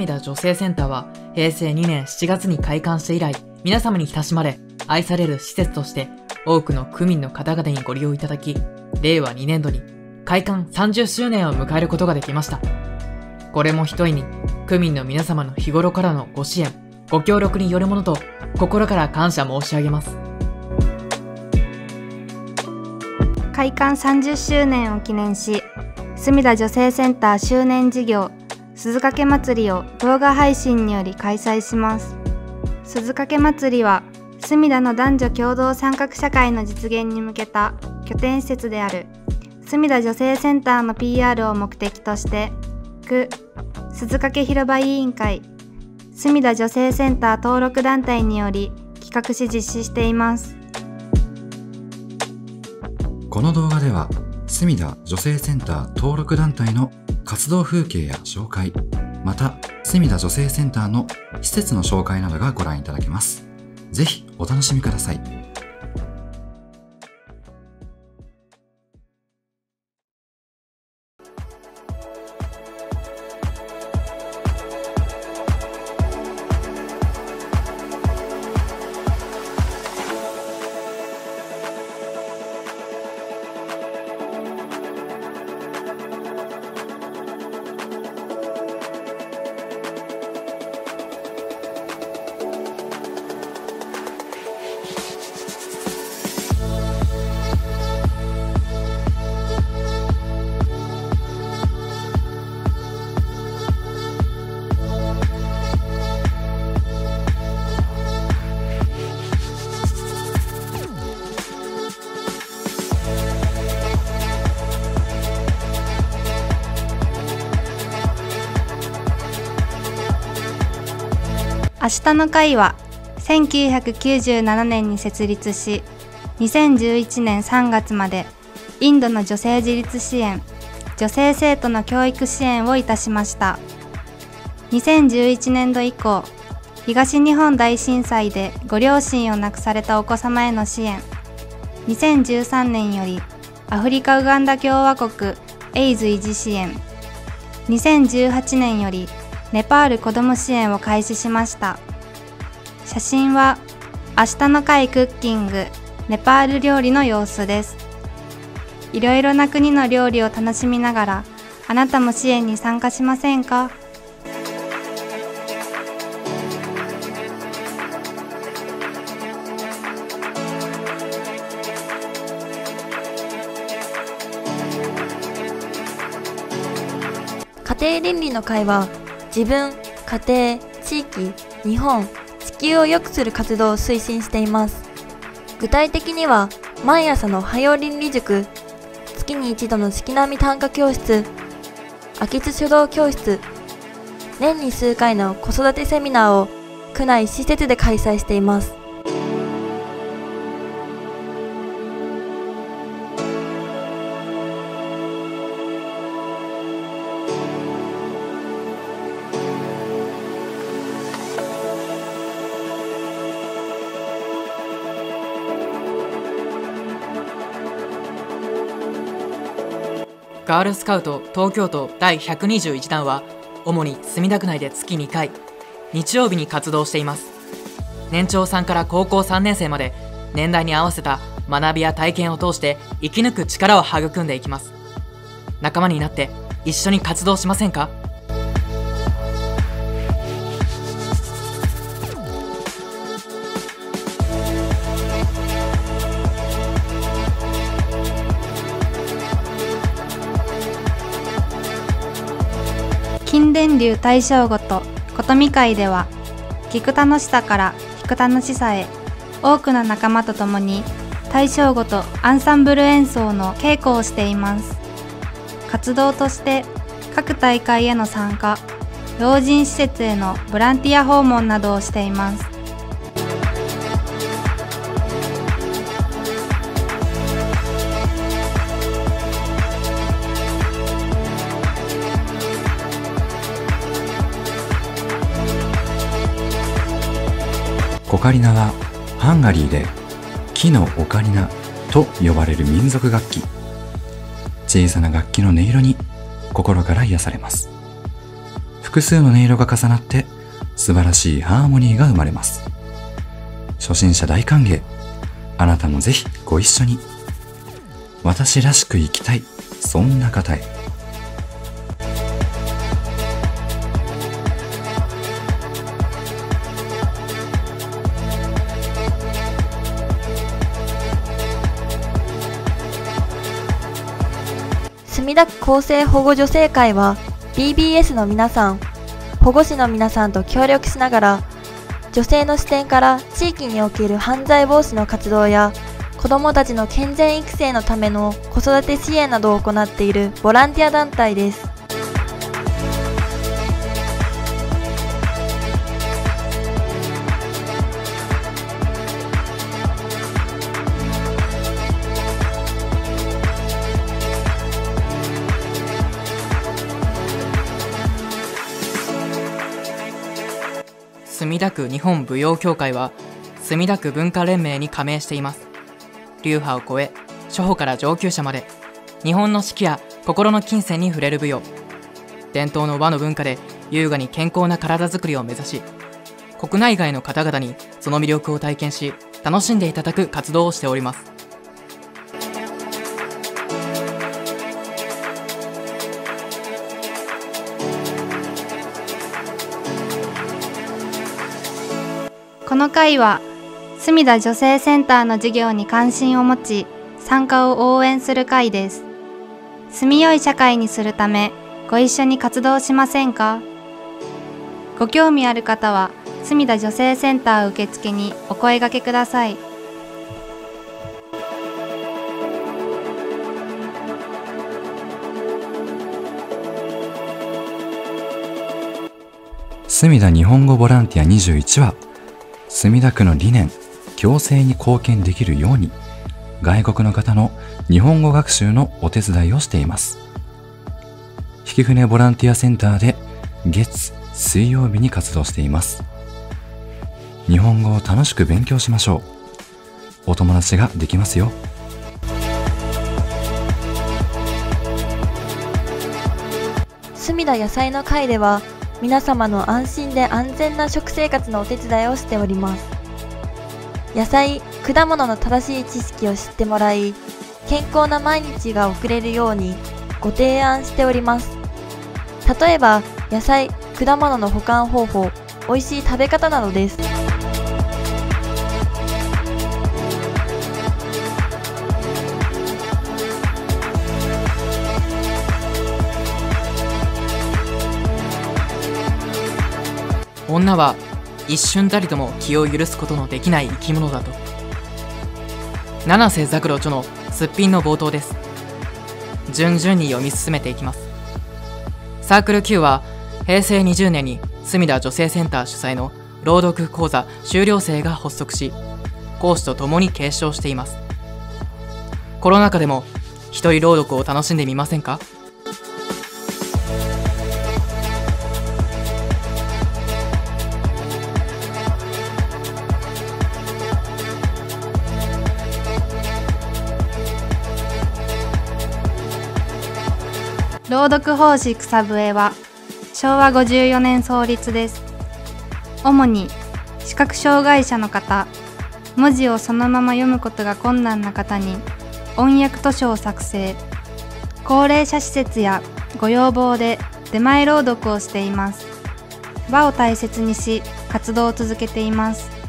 隅田女性センターは平成2年7月に開館して以来、皆様に親しまれ、愛される施設として多くの区民の方々にご利用いただき、令和2年度に開館30周年を迎えることができました。これも一重に区民の皆様の日頃からのご支援、ご協力によるものと心から感謝申し上げます。開館30周年を記念し、墨田女性センター周年事業鈴掛祭りを動画配信により開催します。鈴掛祭りは墨田の男女共同参画社会の実現に向けた拠点施設である墨田女性センターの PR を目的として区鈴掛広場委員会墨田女性センター登録団体により企画し実施していますこの動画では墨田女性センター登録団体の活動風景や紹介また隅田女性センターの施設の紹介などがご覧いただけます。ぜひお楽しみください。明日の会は1997年に設立し2011年3月までインドの女性自立支援女性生徒の教育支援をいたしました。2011年度以降東日本大震災でご両親を亡くされたお子様への支援。2013年よりアフリカ・ウガンダ共和国エイズ維持支援。2018年よりネパール子ども支援を開始しました。写真は明日の会クッキングネパール料理の様子です。いろいろな国の料理を楽しみながらあなたも支援に参加しませんか？家庭倫理の会は自分、家庭、地域、日本、地球を良くする活動を推進しています。具体的には、毎朝のはよ倫理塾、月に一度の式並み短歌教室、秋津書道教室、年に数回の子育てセミナーを区内施設で開催しています。ガールスカウト東京都第121弾は主に墨田区内で月2回日曜日に活動しています。年長さんから高校3年生まで年代に合わせた学びや体験を通して生き抜く力を育んでいきます。仲間になって一緒に活動しませんか？流大正ごと琴美会では聞く楽しさから弾く楽しさへ多くの仲間と共に大正ごとアンサンブル演奏の稽古をしています。活動として各大会への参加老人施設へのボランティア訪問などをしています。カリナはハンガリーで木のオカリナと呼ばれる民族楽器小さな楽器の音色に心から癒されます複数の音色が重なって素晴らしいハーモニーが生まれます。初心者大歓迎。あなたもぜひご一緒に。私らしく生きたい。そんな方へ。厚生保護助成会は BBS の皆さん、保護司の皆さんと協力しながら女性の視点から地域における犯罪防止の活動や子どもたちの健全育成のための子育て支援などを行っているボランティア団体です。田区日本舞踊協会は墨田区文化連盟に加盟しています。流派を超え初歩から上級者まで日本の四季や心の金銭に触れる舞踊。伝統の和の文化で優雅に健康な体づくりを目指し国内外の方々にその魅力を体験し楽しんでいただく活動をしております。の会は墨田女性センターの事業に関心を持ち参加を応援する会です。住みよい社会にするためご一緒に活動しませんか？ご興味ある方は墨田女性センター受付にお声掛けください。墨田日本語ボランティア21は、墨田区の理念、共生に貢献できるように、外国の方の日本語学習のお手伝いをしています。引舟ボランティアセンターで月、水曜日に活動しています。日本語を楽しく勉強しましょう。お友達ができますよ。墨田野菜の会では皆様の安心で安全な食生活のお手伝いをしております。野菜果物の正しい知識を知ってもらい健康な毎日が送れるようにご提案しております。例えば野菜果物の保管方法美味しい食べ方などです。女は一瞬たりとも気を許すことのできない生き物だと。七瀬ザクロ著のすっぴんの冒頭です。順々に読み進めていきます。サークル Q は平成20年に墨田女性センター主催の朗読講座修了生が発足し講師と共に継承しています。コロナ禍でも一人朗読を楽しんでみませんか？朗読奉仕草笛は昭和54年創立です。主に視覚障害者の方文字をそのまま読むことが困難な方に音訳図書を作成。高齢者施設やご要望で出前朗読をしています。和を大切にし活動を続けています。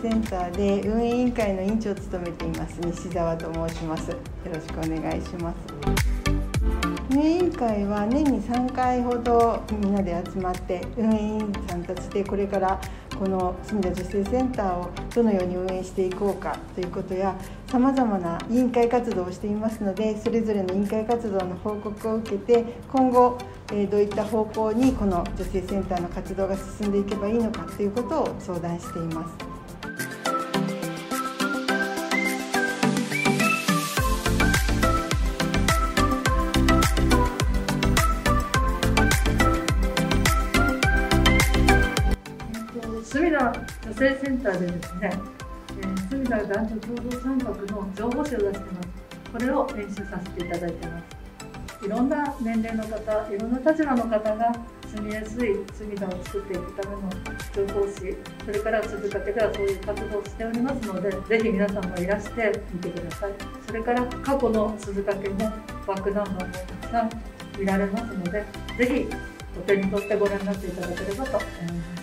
センターで運営委員会の委員長を務めています西澤と申しますよろしくお願いします運営委員会は年に3回ほどみんなで集まって運営委員さんたちでこれからこの墨田女性センターをどのように運営していこうかということやさまざまな委員会活動をしていますのでそれぞれの委員会活動の報告を受けて今後どういった方向にこの女性センターの活動が進んでいけばいいのかということを相談しています。田女性センターでですね、えー、隅田男女共同参画の情報誌を出してます。これを練習させていただいてます。いろんな年齢の方いろんな立場の方が住みやすい隅田を作っていくための情報誌それから鈴掛ではそういう活動をしておりますのでぜひ皆さんもいらしてみてくださいそれから過去の鈴掛もバックナンバーもたくさん見られますのでぜひお手に取ってご覧になっていただければと思います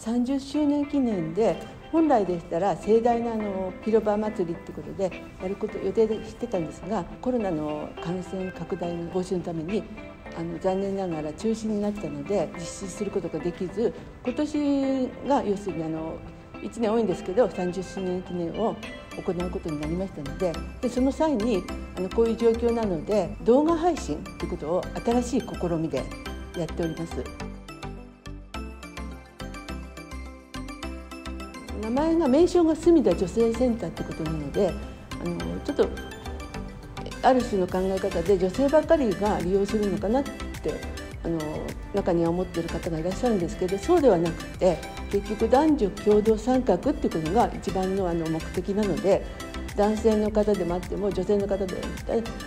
30周年記念で本来でしたら盛大なあの広場祭りってことでやること予定してたんですがコロナの感染拡大の防止のためにあの残念ながら中止になったので実施することができず今年が要するにあの1年多いんですけど30周年記念を行うことになりましたのででその際にあのこういう状況なので動画配信ということを新しい試みでやっております。名前が名称が隅田女性センターってことなのであのちょっとある種の考え方で女性ばかりが利用するのかなってあの中には思ってる方がいらっしゃるんですけどそうではなくて結局男女共同参画っていうことが一番のあの目的なので男性の方でもあっても女性の方でも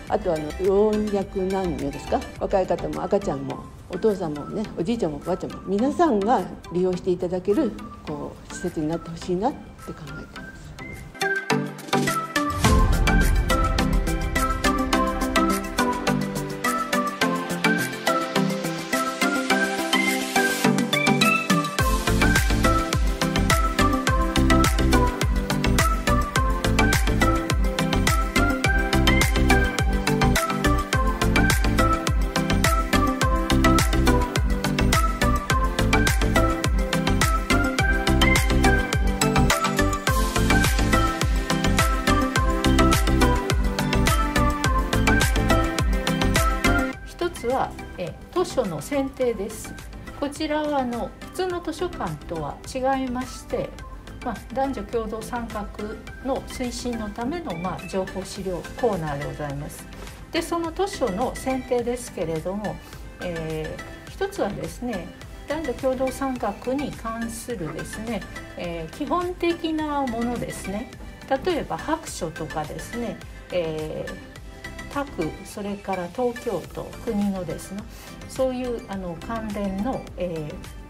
あとはあの老若男女ですか？若い方も赤ちゃんもお父さんもねおじいちゃんもおばあちゃんも皆さんが利用していただけるこう施設になってほしいなって考えてます。選定です。こちらはあの普通の図書館とは違いまして、まあ、男女共同参画の推進のための、まあ、情報資料コーナーでございます。でその図書の選定ですけれども、えー、一つはですね男女共同参画に関するですね、えー、基本的なものですね。例えば白書とかですね、えー他区それから東京都国のですねそういうあの関連の、えー、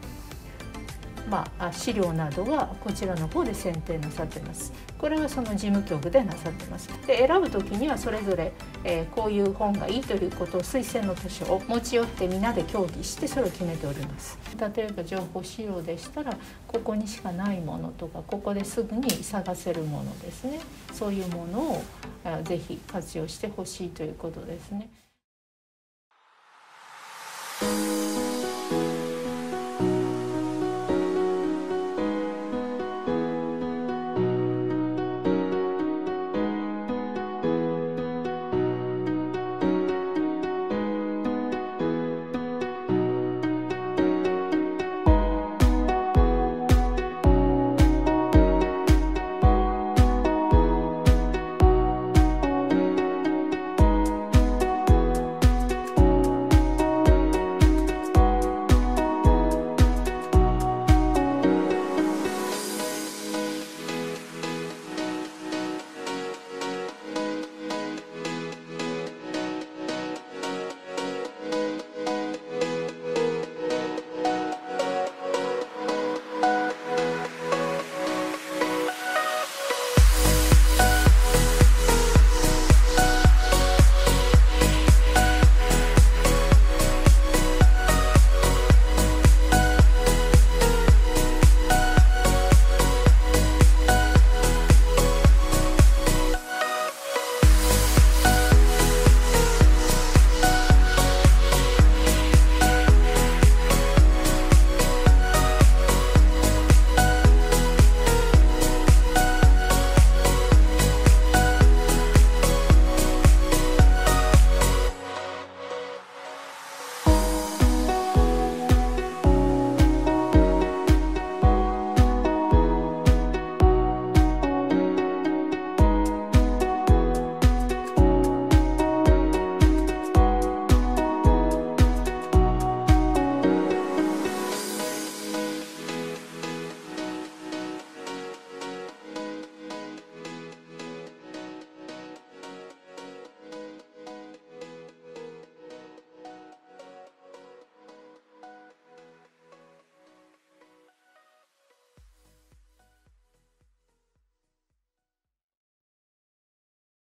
まあ、資料などはこちらの方で選定なさってます。これはその事務局でなさってます。で選ぶ時にはそれぞれ、えー、こういう本がいいということを推薦の図書を持ち寄ってみんなで協議してそれを決めております。例えば情報資料でしたらここにしかないものとかここですぐに探せるものですねそういうものをぜひ活用してほしいということですね。